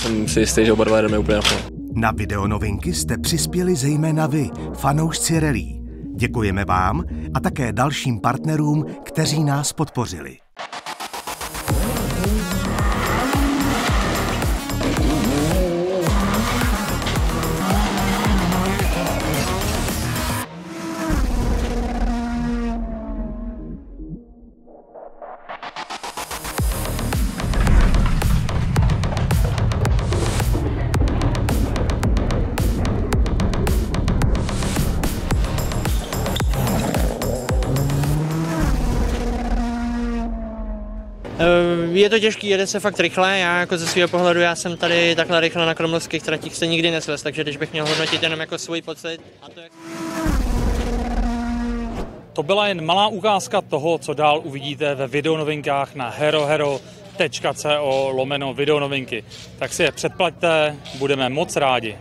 jsem si jistý, že oba dva jdeme úplně naplno. Na videonovinky jste přispěli zejména vy, fanoušci relí. Děkujeme vám a také dalším partnerům, kteří nás podpořili. Je to těžký, jede se fakt rychle, já jako ze svého pohledu, já jsem tady takhle rychle na kromlovských tratích se nikdy neslez, takže když bych měl hodnotit jenom jako svůj pocit a to jak... To byla jen malá ukázka toho, co dál uvidíte ve videonovinkách na herohero.co lomeno videonovinky. Tak si je předplaťte, budeme moc rádi.